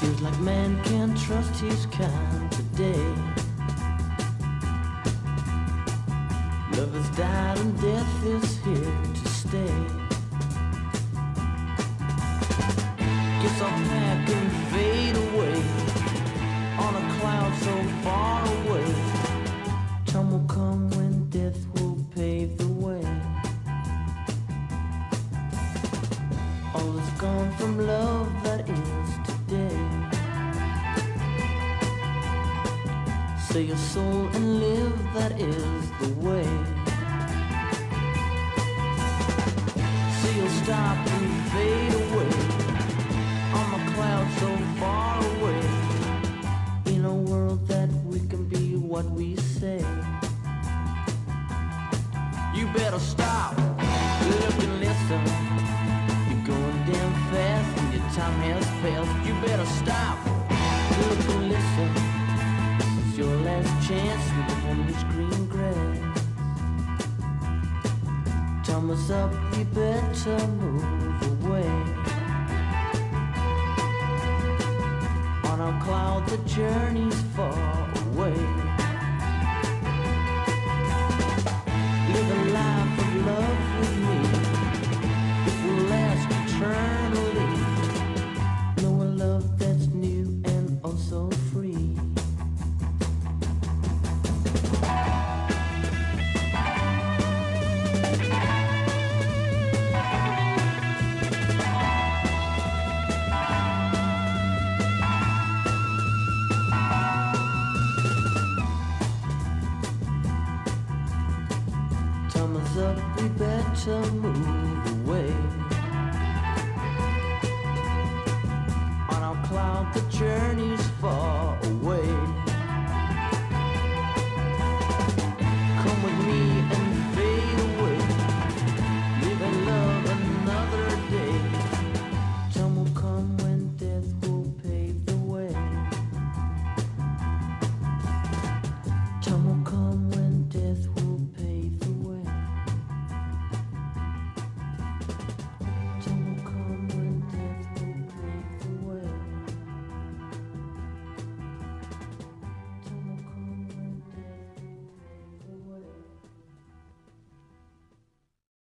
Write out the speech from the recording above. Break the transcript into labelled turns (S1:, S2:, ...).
S1: Seems like man can't trust his kind today. Love has died and death is here to stay. I'll and fade away on a cloud so far away. Time will come when death will pave the way. All is gone from love that is today. Sell your soul and live, that is the way. So you'll stop and fade away You better stop, look and listen. You're going damn fast and your time has passed. You better stop, look and listen. It's your last chance to live on this green grass. Is up, you better move away. On a cloud, the journey's far away. Up, we better move away. On our cloud, the journey